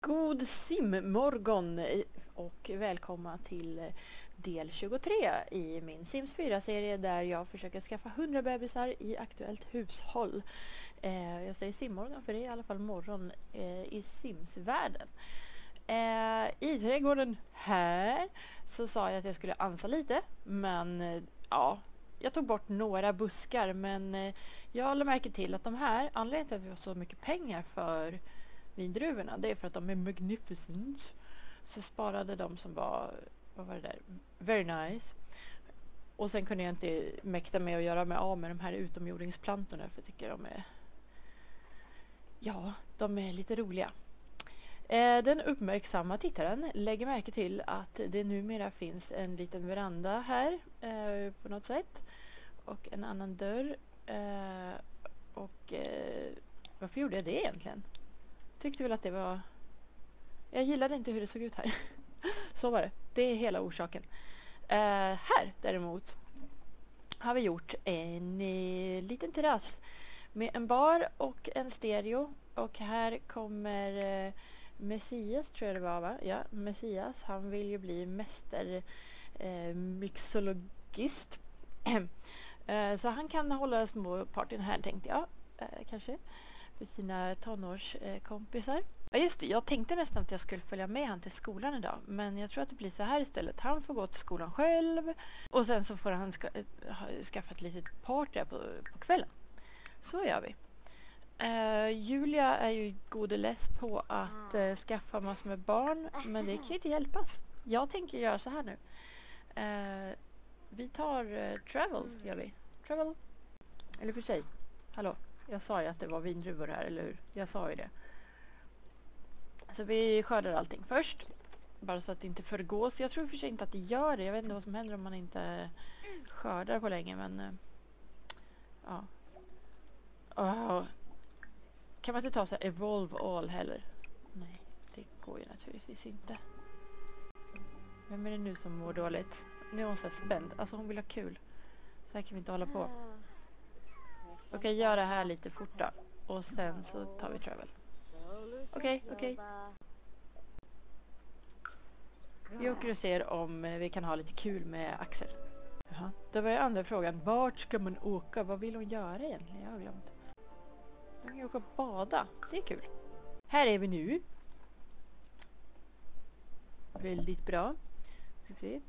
God simmorgon och välkomna till del 23 i min Sims 4-serie där jag försöker skaffa 100 bebisar i aktuellt hushåll. Eh, jag säger simmorgon för det är i alla fall morgon eh, i Sims-världen. Eh, I trädgården här så sa jag att jag skulle ansa lite men eh, ja, jag tog bort några buskar men eh, jag lade märke till att de här, anledningen till att vi har så mycket pengar för vindruvorna. Det är för att de är magnificent. Så sparade de som var, vad var det där? Very nice. Och sen kunde jag inte mäkta med att göra mig av med de här utomjordingsplantorna för jag tycker de är Ja, de är lite roliga. Eh, den uppmärksamma tittaren lägger märke till att det numera finns en liten veranda här eh, på något sätt. Och en annan dörr. Eh, och eh, varför gjorde jag det egentligen? Tyckte väl att det var... Jag gillade inte hur det såg ut här. Så var det. Det är hela orsaken. Uh, här däremot har vi gjort en uh, liten terrass med en bar och en stereo. Och här kommer uh, Messias, tror jag det var va? Ja, Messias. Han vill ju bli mäster uh, mixologist. så han kan hålla små partyn här tänkte jag. kanske för sina tonårskompisar. Ja just det, jag tänkte nästan att jag skulle följa med han till skolan idag. Men jag tror att det blir så här istället. Han får gå till skolan själv och sen så får han ska, äh, skaffa ett litet party på, på kvällen. Så gör vi. Uh, Julia är ju godeless på att uh, skaffa massor med barn men det kan ju inte hjälpas. Jag tänker göra så här nu. Uh, vi tar travel, gör vi. Travel. Eller för sig. Hallå. Jag sa ju att det var vindruvor här, eller hur? Jag sa ju det. Så vi skördar allting först. Bara så att det inte förgås. Jag tror för sig inte att det gör det. Jag vet inte vad som händer om man inte skördar på länge, men... Eh, ja. Oh. Kan man inte ta så här evolve all heller? Nej, det går ju naturligtvis inte. Vem är det nu som mår dåligt? Nu är hon så här spänd. Alltså hon vill ha kul. Så här kan vi inte hålla på. Ah. Okej, okay, gör det här lite fort då. Och sen så tar vi travel. Okej, okay, okej. Okay. Vi åker och ser om vi kan ha lite kul med Axel. Jaha. Då var ju andra frågan. Vart ska man åka? Vad vill hon göra egentligen? Jag har glömt. Hon kan åka och bada. Det är kul. Här är vi nu. Väldigt bra. Ska vi se.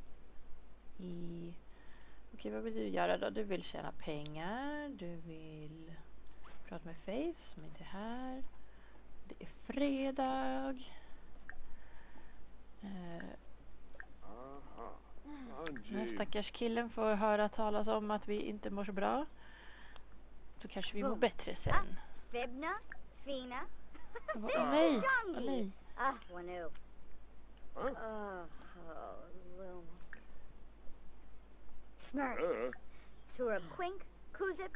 I Okej, vad vill du göra då? Du vill tjäna pengar. Du vill prata med Faith som inte är här. Det är fredag. Eh, den här stackars killen får höra talas om att vi inte mår så bra. Då kanske vi mår bättre sen. Fibna, Fina. Åh nej! Åh nej! Ah, Wanu. Oh, Smurfs. Turapquink, Kuzip,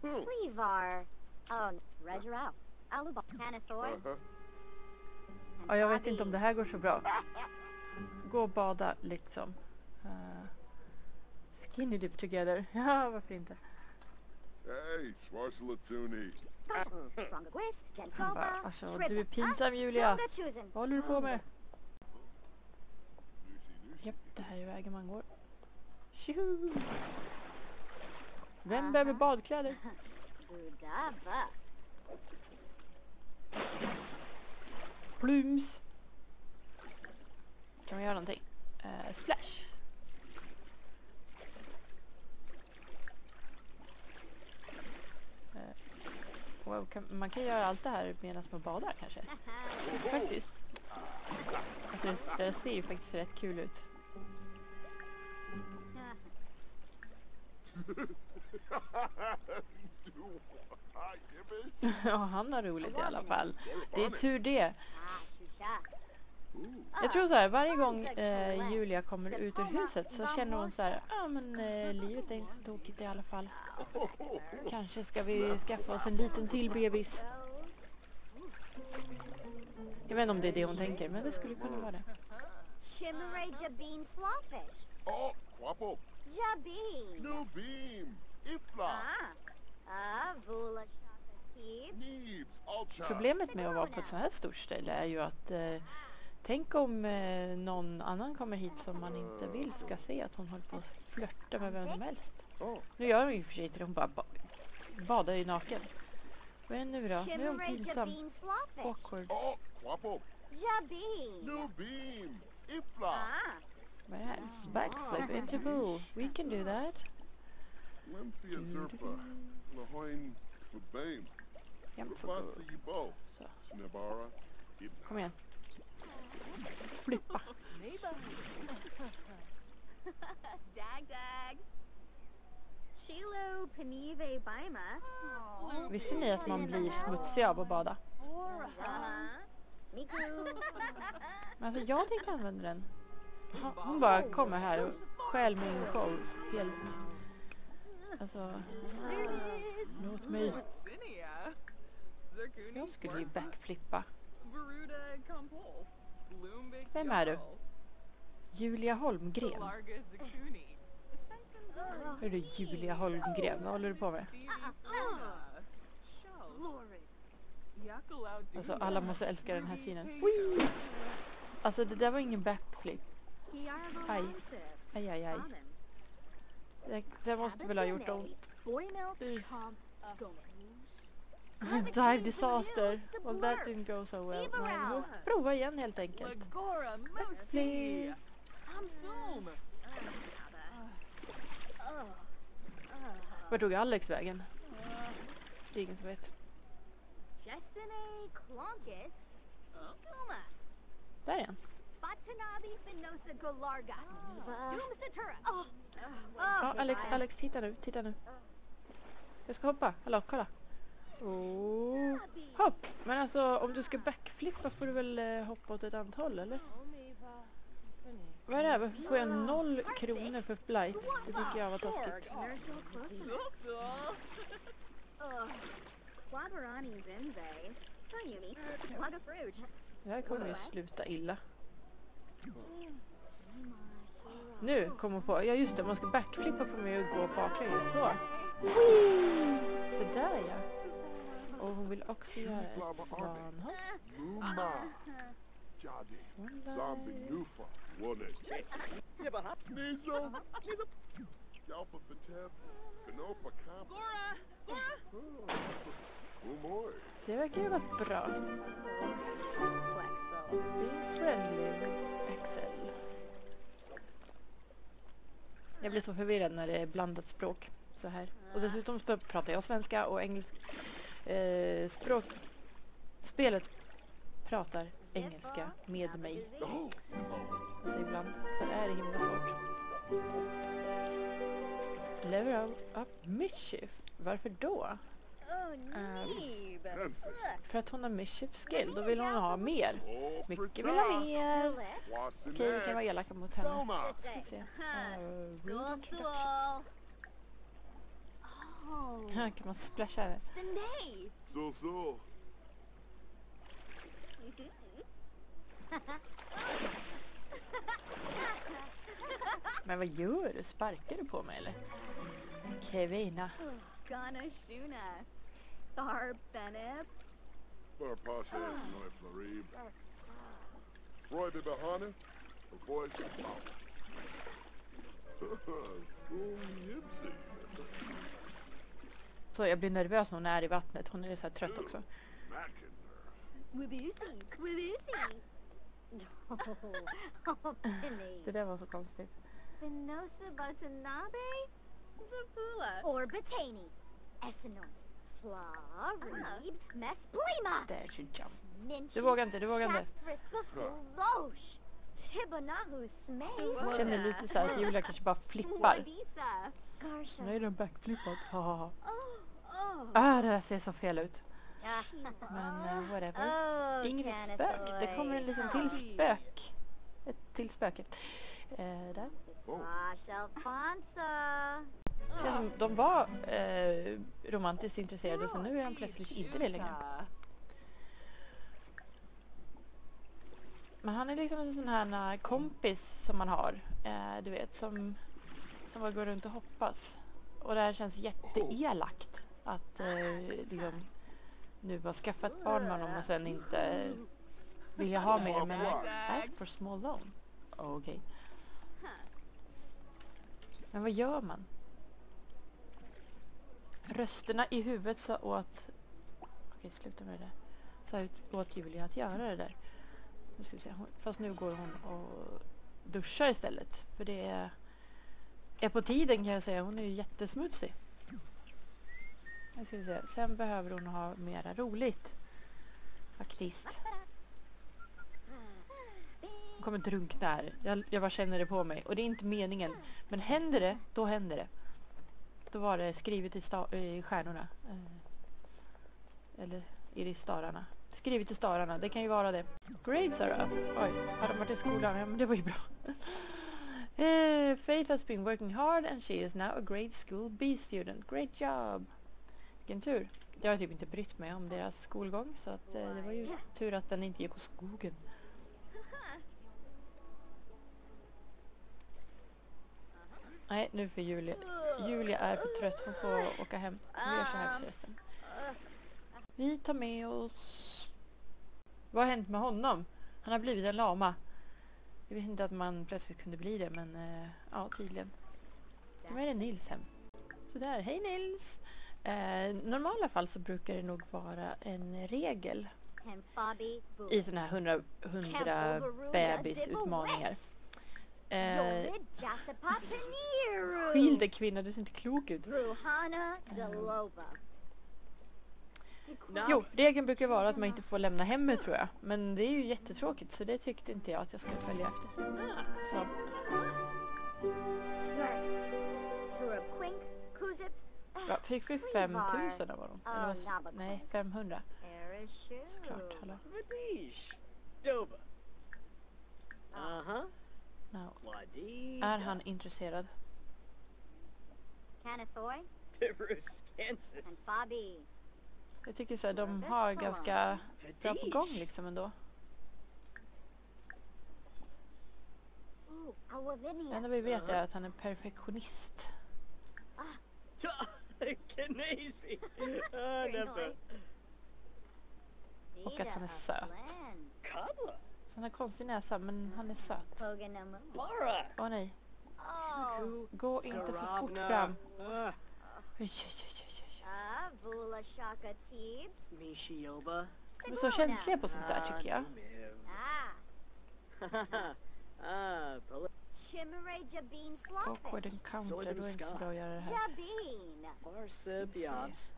Cleavar, oh, Regerau, Aluba, Canathor. Ja, jag vet inte om det här går så bra. Gå och bada liksom. Uh, skinny dip together. Ja, varför inte? Hej, Svarsalatuni. Alltså du är pinsam Julia. Vad håller du på med? Japp, det här är vägen man går. Tjoho! Vem behöver badkläder? Plums! Kan vi göra någonting? Uh, splash! Uh, wow, kan, man kan göra allt det här medan man badar kanske? Faktiskt. Alltså det, det ser ju faktiskt rätt kul ut. Ja, han har roligt i alla fall. Det är tur det. Jag tror så här, varje gång eh, Julia kommer ut ur huset så känner hon så här, ja ah, men eh, livet är inte så tokigt i alla fall. Kanske ska vi skaffa oss en liten till bebis. Jag vet inte om det är det hon tänker, men det skulle kunna vara det. Jabim. No beam. Ifla. Ah. Ah, Vula. Problemet med att vara på ett så här stort ställe är ju att eh, tänk om eh, någon annan kommer hit som man inte vill ska se att hon håller på att flörta med vem som helst. Oh, Nu gör hon ju för sig inte det, hon bara ba badar ju naken. Vad är det nu då? Nu är hon pinsam. Awkward. oh. New beam. Ifla. Ah. Vad är det här? Backflip into pool. We can do that. Ifla. kom igen. Flippa. Dag dag. Shiloh Panive Baima. Visste ni att man blir smutsig av att bada? Men alltså jag tänkte använda den. Hon bara kommer här och stjäl min show helt. Alltså, låt mig. Jag skulle ju backflippa. Vem är du? Julia Holmgren. Larga Hör du Julia Holmgren, vad håller du på med? Alltså alla måste älska den här scenen. Alltså det där var ingen backflip. Aj. Aj, aj, aj. Det, det måste väl ha gjort ont. Dive disaster. Well that didn't go so well. Nej, vi får prova igen helt enkelt. Lagora Moosey. Flip. Amsum. Var tog Alex vägen? Det är ingen som vet. Där är han. Ja, Alex, Alex, titta nu, titta nu. Jag ska hoppa. Hallå, kolla. Oh. Hopp! Men alltså om du ska backflippa får du väl eh, hoppa åt ett håll eller? Vad är det här? Varför får jag noll kronor för flight? Det tycker jag var taskigt. Det här kommer ju sluta illa. Nu kommer hon på, ja just det, man ska backflippa för mig och gå baklänges så. Sådär ja. Och hon vill också göra ett svanhopp. Det verkar ju ha gått bra. Quexel. Friendly Jag blir så förvirrad när det är blandat språk så här. Och dessutom pratar jag svenska och engelska. Eh, språk... Spelet pratar engelska med mig. Alltså ibland. Så det är det himla svårt. Level up mischief. Varför då? Oh, Um. Memphis. För att hon har mischief skill. Då vill hon ha mer. Oh, Mycket vill ha mer. Okej, vi kan vara elaka mot henne. Ska vi se. Uh. Oh. Här kan man splasha henne. So so. Men vad gör du? Sparkar du på mig eller? Kevina. Ghana Shuna. Thar Benib. Bar Pasha is my Flarib. Freude Bahane. A voice. School Yipsy. Så jag blir nervös när hon är i vattnet. Hon är så här trött också. Det där var så konstigt. Venosa Batanabe? Zapula. Or Batani. Essenor. Du vågar inte, du vågar inte. Jag känner lite så här att Julia kanske bara flippar. Nu är den backflippad. Oh, oh. Ah, det där ser så fel ut. Men uh, whatever. oh, Inget spök. Det kommer en liten till spök. Ett till spöke. Eh, där. Gosh, Alfonso. Känns de var eh, romantiskt intresserade så nu är han plötsligt inte det längre. Men han är liksom en sån här eh, kompis som man har. Eh, du vet som, som bara går runt och hoppas. Och det här känns jätteelakt. Att eh, liksom nu bara skaffa ett barn med honom och sen inte vilja ha mer. Men ask for small loan. Okej. Men vad gör man? Rösterna i huvudet sa åt... Okej, sluta med det där. Sa åt Julia att göra det där. Nu ska vi se. Fast nu går hon och duschar istället. För det är, är på tiden kan jag säga. Hon är ju jättesmutsig. Nu ska vi se. Sen behöver hon ha mera roligt. Faktiskt. Hon kommer drunkna här. Jag, jag bara känner det på mig. Och det är inte meningen. Men händer det, då händer det. Då var det skrivet i, i stjärnorna. Eh, eller i stararna. Skrivet i stararna, det kan ju vara det. Grades are up. Oj, har de varit i skolan? Ja, men det var ju bra. Eh, Faith has been working hard and she is now a grade school B student. Great job! Vilken tur. Jag har typ inte brytt mig om deras skolgång så att, eh, det var ju tur att den inte gick åt skogen. Nej, nu för Julia. Julia är för trött. Hon får åka hem. Vi gör så här förresten. Vi tar med oss... Vad har hänt med honom? Han har blivit en lama. Jag vet inte att man plötsligt kunde bli det, men eh, ja, tydligen. Nu är det Nils hem. Sådär, hej Nils! Eh, normala fall så brukar det nog vara en regel i sådana här 100, 100 bebisutmaningar. Eh, Yorid Jasipa Paneeru. Skil dig kvinna, du ser inte klok ut. Jo, regeln brukar vara att man inte får lämna hemmet tror jag. Men det är ju jättetråkigt så det tyckte inte jag att jag skulle följa efter. Så, ja, fick vi 5000 av honom? Eller Nabakon. nej, 500 Erishu. såklart. Hallå. Doba. Uh-huh. No. Är han intresserad? Canathoy. Pibrus, Kansas. And Bobby. Jag tycker så här, de har ganska bra på gång liksom ändå. Det enda vi vet är att han är perfektionist. Ah, never. Och att han är söt. Så han har konstig näsa men han är söt. Åh nej, Oh. gå inte för fort fram. Oj, oj, oj, oj, oj. Vula Shaka Teebs. Mishioba. De är så känsliga på sånt där tycker jag. Ah. ah, Awkward encounter, då är det inte så bra att göra det här.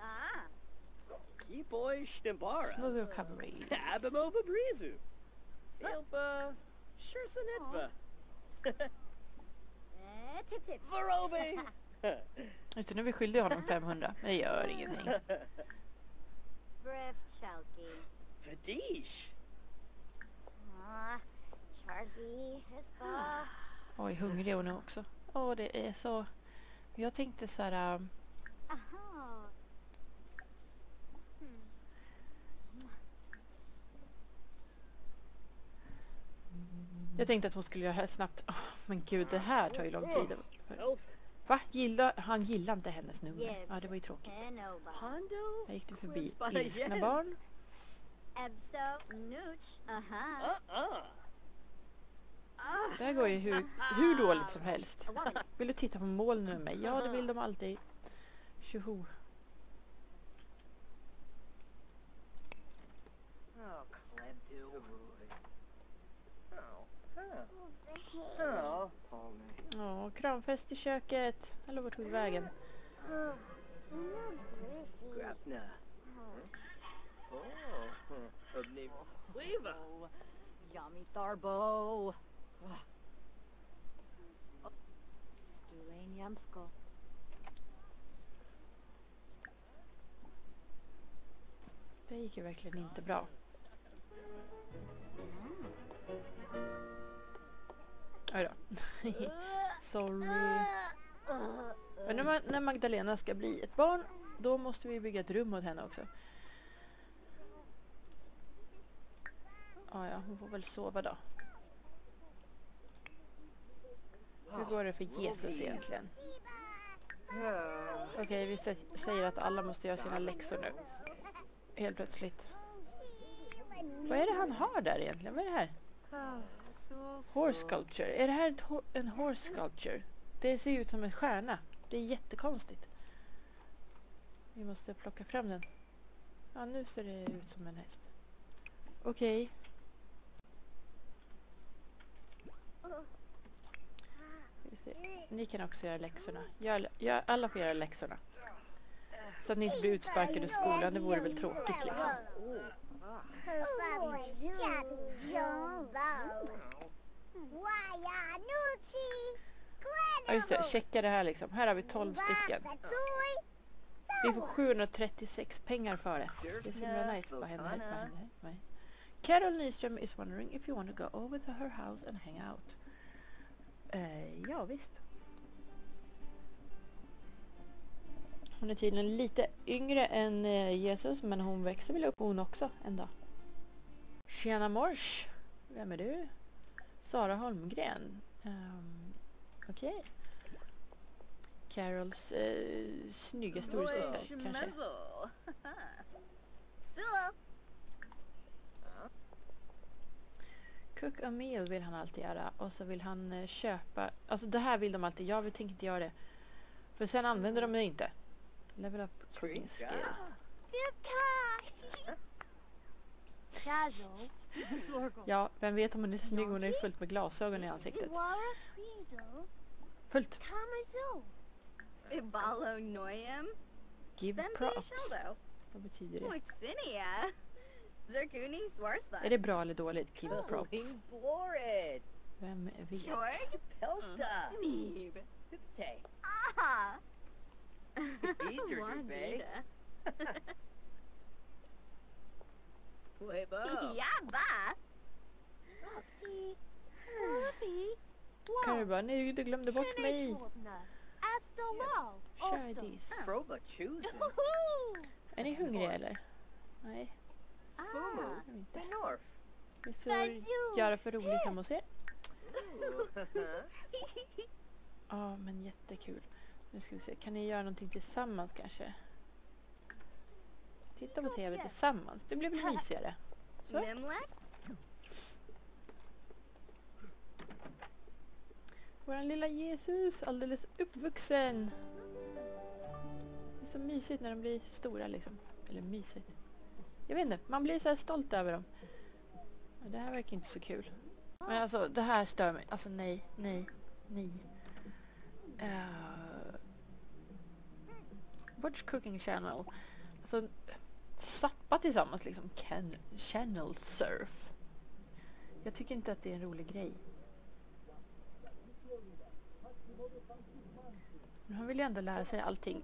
Ah. Kiboy Stimbara. Smooth recovery. Abimova Brizu. Ilpa. Shursanetva. Eh, tip tip. Varobe. Utan nu är vi skyldiga honom 500, men det gör ingenting. Briff Chalky. Vadish. Ah. Chargy. Hispa. Oj, hungrig är hon nu också. Åh, det är så... Jag tänkte så här... ähm, Aha. Hmm. Jag tänkte att hon skulle göra det här snabbt. Åh, men gud, det här tar ju lång tid. Elf. Va? Gilla, han gillar inte hennes nummer. Ja, det var ju tråkigt. Här gick det förbi ilskna barn. Uh-uh. Det här går ju hur, hur dåligt som helst. Vill du titta på molnen med mig? Ja, det vill de alltid. Tjoho. Oh, Clebdo. Oh. Ja, kramfest i köket. Eller vart tog vägen? Grabna. Yummy Tharbo. Det gick ju verkligen inte bra. Oj då. Sorry. Men när, man, när Magdalena ska bli ett barn, då måste vi bygga ett rum åt henne också. Ja, ja, hon får väl sova då. Hur går det för Jesus egentligen? Okej, vi sä- säger att alla måste göra sina läxor nu. helt plötsligt. Vad är det han har där egentligen? Vad är det här? Horse sculpture. Är det här ett ho- en horse sculpture? Det ser ut som en stjärna. Det är jättekonstigt. Vi måste plocka fram den. Ja, nu ser det ut som en häst. Okej. Se. Ni kan också göra läxorna. Gör, gör, alla får göra läxorna. Så att ni inte blir utsparkade ur skolan. Det vore väl tråkigt liksom. Ja just det, checka det här liksom. Här har vi 12 stycken. Vi får 736 pengar för det. Det är så himla nice. Vad händer här? Vad händer här? Nej. Carol Nyström is wondering if you want to go over to her house and hang out. Eh, ja visst. Hon är tydligen lite yngre än eh, Jesus men hon växer väl upp hon också en dag. Tjena mors! Vem är du? Sara Holmgren. Um, Okej. Carols eh, snygga storasyster kanske. Cook a meal vill han alltid göra och så vill han eh, köpa, alltså det här vill de alltid, jag vill, tänker inte göra det. För sen använder de det inte. Level up cooking skill. Ja, vem vet om hon är snygg, hon är ju fullt med glasögon i ansiktet. Fullt. Give props. Vad betyder det? Är det bra eller dåligt? Give props. Vem vet? Pipte. Ah, Yabba, Kan du bara, nej du glömde bort mig. Shardis. Froba choosing. Är ni hungriga eller? Nej, är inte. The North. Vi ska göra för roligt hemma hos er. Ja, men jättekul. Nu ska vi se, kan ni göra någonting tillsammans kanske? Titta på TV tillsammans, det blir väl mysigare? Så. Våran lilla Jesus, alldeles uppvuxen. Det är så mysigt när de blir stora liksom. Eller mysigt. Jag vet inte, man blir så här stolt över dem. Men det här verkar inte så kul. Men alltså det här stör mig. Alltså nej, nej, nej. Uh, Watch Cooking Channel. Alltså sappa tillsammans liksom. Can, channel surf. Jag tycker inte att det är en rolig grej. Men han vill ju ändå lära sig allting.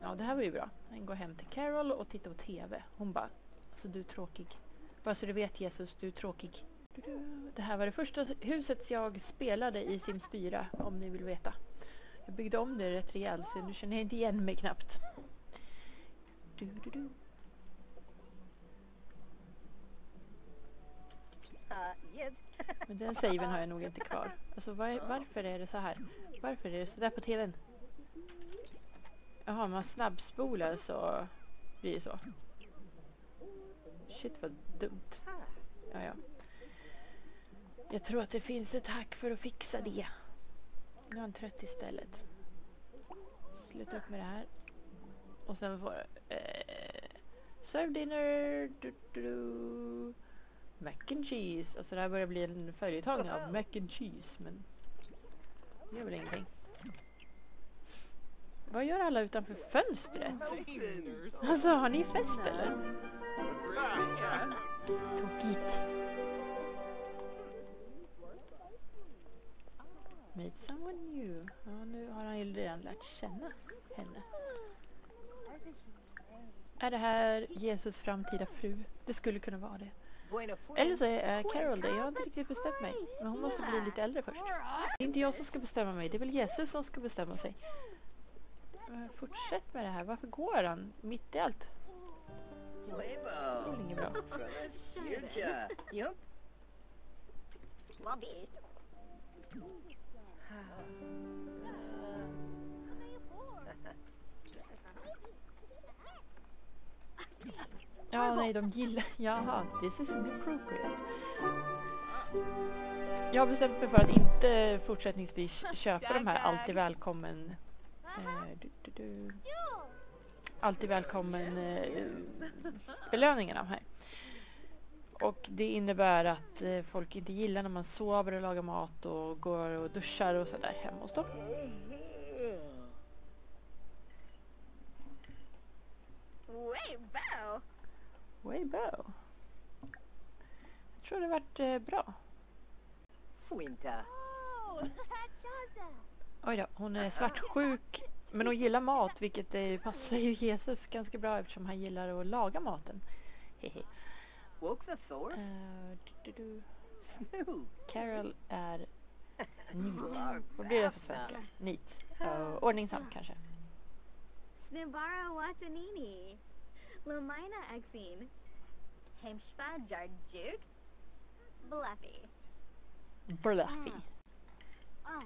Ja, det här var ju bra. Han går hem till Carol och tittar på TV. Hon bara, alltså du är tråkig. Bara så du vet Jesus, du är tråkig. Det här var det första huset jag spelade i Sims 4, om ni vill veta. Jag byggde om det rätt rejält, så nu känner jag inte igen mig knappt. Du-du-du. Men den saven har jag nog inte kvar. Alltså var, varför är det så här? Varför är det så där på TVn? Jaha, om man snabbspolar så blir det så. Shit vad dumt. Ja, ja. Jag tror att det finns ett hack för att fixa det. Nu är han trött istället. Sluta upp med det här. Och sen får eh, Serve dinner. Du, du, du. Mac and cheese. Alltså det här börjar bli en följetong av mac and cheese. Men det gör väl ingenting. Vad gör alla utanför fönstret? Alltså har ni fest eller? Tokigt. Meet someone new. Ja, nu har han ju redan lärt känna henne. Är det här Jesus framtida fru? Det skulle kunna vara det. Eller så är äh, Carol det. Jag har inte riktigt bestämt mig. Men hon måste bli lite äldre först. Det är inte jag som ska bestämma mig. Det är väl Jesus som ska bestämma sig. Men Fortsätt med det här. Varför går han mitt i allt? Det är inget bra. Ja, nej, de gillar... Jaha, this is inappropriate. Jag har bestämt mig för att inte fortsättningsvis köpa de här alltid välkommen... Eh, du, du, du, alltid välkommen eh, belöningarna här. Och det innebär att eh, folk inte gillar när man sover och lagar mat och går och duschar och sådär hemma hos dem. Wait, Bo. Way bow. Jag tror det har varit eh, bra. Fuinta. Chaza. Oj då, hon är svartsjuk men hon gillar mat vilket eh, passar ju Jesus ganska bra eftersom han gillar att laga maten. Hehe. Woke's a Thor. Eh, du, du. Carol är neat. Vad blir det på svenska? Neat. Uh, ordningsam kanske. Snibara Watanini. Lumina Exine. Hemshpa Jarjuk. Bluffy. Bluffy. Oh.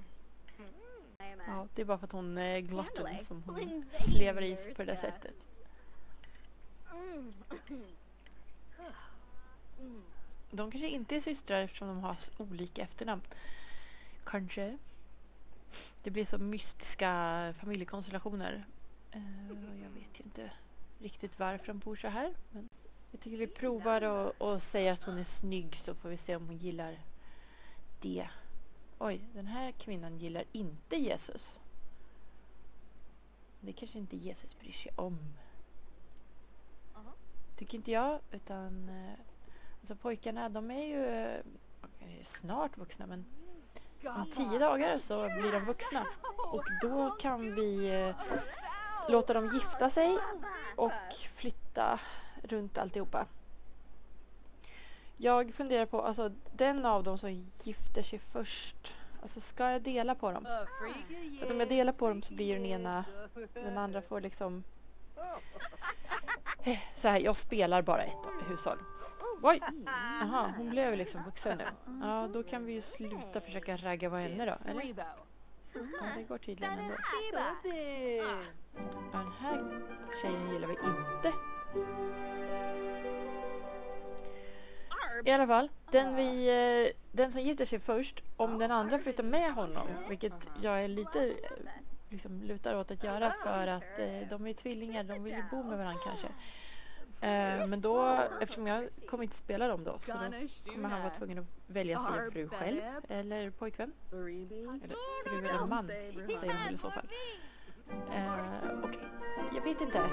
Ja, det är bara för att hon är glutton Candlelight. som hon slevar i sig på det där sättet. Mm. De kanske inte är systrar eftersom de har olika efternamn. Kanske. Det blir så mystiska familjekonstellationer. Eh, jag vet ju inte riktigt varför de bor så här. Men jag tycker vi provar och, och säger att hon är snygg så får vi se om hon gillar det. Oj, den här kvinnan gillar inte Jesus. Det kanske inte Jesus bryr sig om. Tycker inte jag. Utan eh, alltså pojkarna de är ju snart vuxna men om tio dagar så blir de vuxna. Och då kan vi eh, låta dem gifta sig och flytta runt alltihopa. Jag funderar på, alltså den av dem som gifter sig först. Alltså ska jag dela på dem? Att om jag delar på dem så blir den ena, den andra får liksom... Så här, jag spelar bara ett hushåll. Oj! Jaha, hon blev liksom vuxen nu. Ja, då kan vi ju sluta försöka ragga på henne då, eller? Ja, det går tydligen ändå. Ja, den här tjejen gillar vi inte. I alla fall, den, vi, eh, den som gifter sig först, om den andra flyttar med honom, vilket jag är lite eh, liksom, lutar åt att göra för att eh, de är tvillingar, de vill ju bo med varandra kanske. Eh, men då, eftersom jag kommer inte spela dem då, så då kommer han vara tvungen att välja sin fru själv eller pojkvän. Eller fru eller man säger väl i så fall. Eh, och jag vet inte.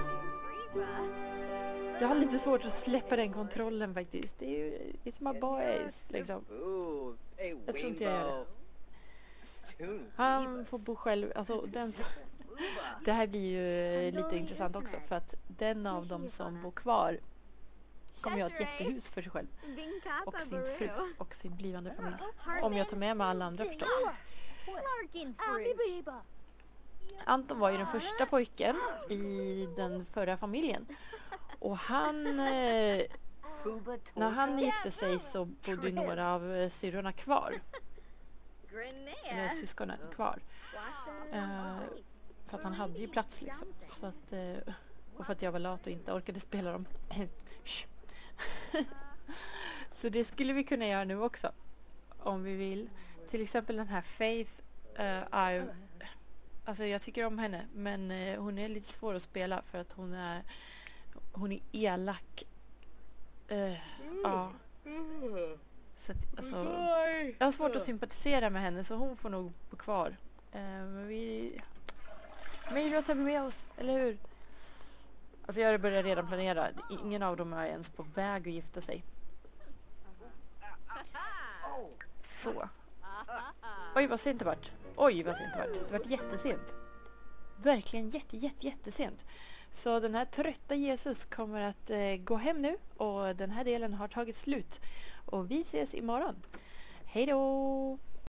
Jag har lite svårt att släppa den kontrollen faktiskt. Det är ju, it's my boys liksom. Jag tror inte jag gör det. Han får bo själv. Alltså, den, det här blir ju lite intressant också för att den av dem som bor kvar kommer ju ha ett jättehus för sig själv. Och sin fru och sin blivande familj. Om jag tar med mig alla andra förstås. Anton var ju den första pojken i den förra familjen. Och han, eh, när han gifte sig så bodde ju några av eh, syrrorna kvar. Eller syskonen kvar. Eh, för att han hade ju plats liksom. Så att, eh, och för att jag var lat och inte orkade spela dem. Så det skulle vi kunna göra nu också. Om vi vill. Till exempel den här Faith. är, alltså jag tycker om henne men eh, hon är lite svår att spela för att hon är hon är elak. Eh, ja. Så att, alltså, jag har svårt att sympatisera med henne så hon får nog bo kvar. Eh, men vi... Miro tar vi med oss, eller hur? Alltså jag börjar redan planera. Ingen av dem är ens på väg att gifta sig. Så. Oj vad sent det vart. Oj vad sent det vart. Det vart jättesent. Verkligen jätte, jätte, jättesent. Så den här trötta Jesus kommer att eh, gå hem nu och den här delen har tagit slut. Och vi ses imorgon. Hej då!